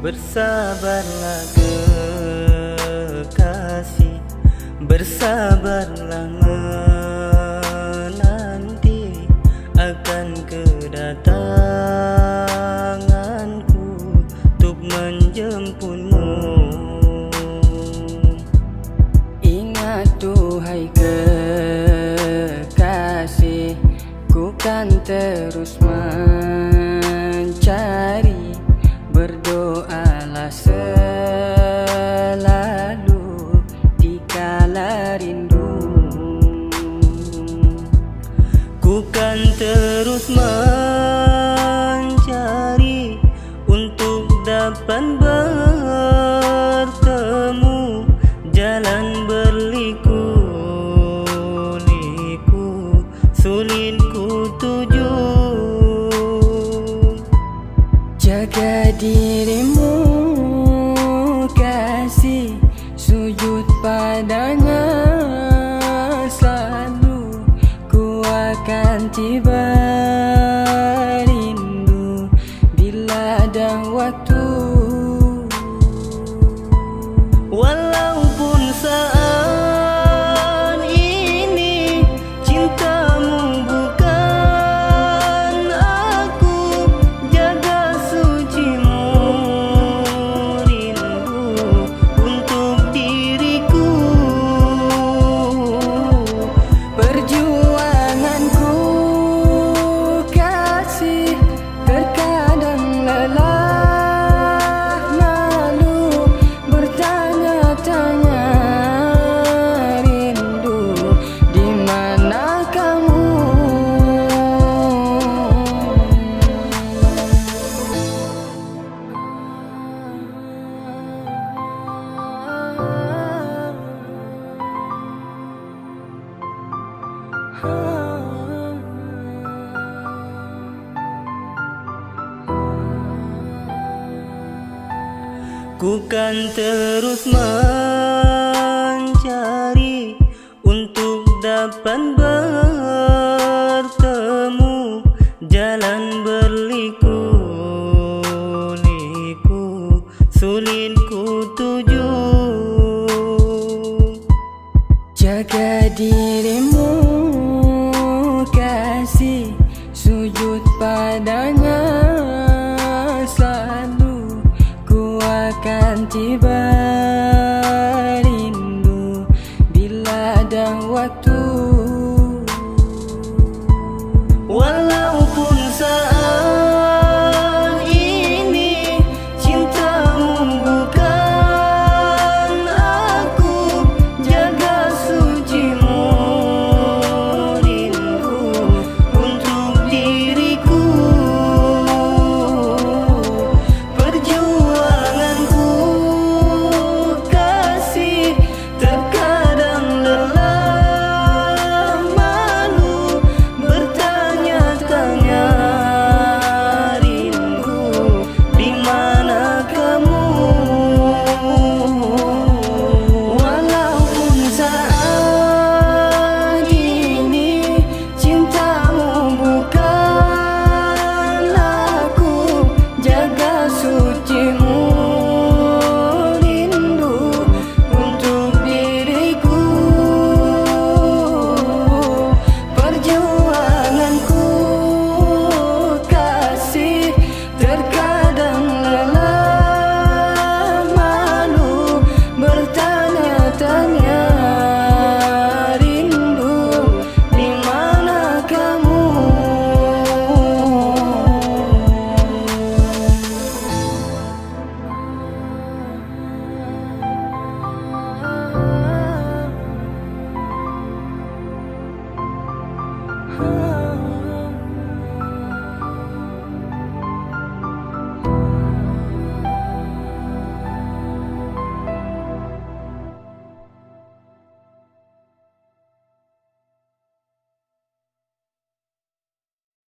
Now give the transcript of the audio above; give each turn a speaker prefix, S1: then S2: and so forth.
S1: Bersabarlah kekasih Bersabarlah menanti Akan kedatanganku Untuk menjemputmu.
S2: Ingat Tuhai Ku kan terus mencari
S1: Untuk dapat bertemu. Jalan berliku-liku Sulit ku tuju.
S2: Jaga dirimu kasih Sujud padanya tiba rindu Bila ada waktu.
S1: Walaupun Ku kan terus mencari untuk dapat
S2: bertemu jalan berliku-liku sulit ku tuju jaga dirimu. padanya selalu
S1: ku akan tiba. Oh.